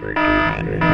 for 200.